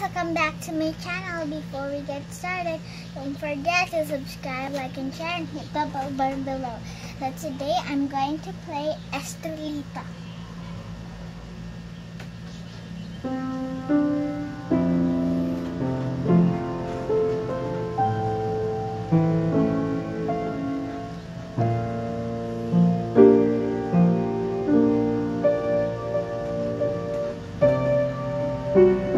also come back to my channel before we get started. Don't forget to subscribe, like, and share, and hit the bell button below. Now today I'm going to play Estrelita. thank you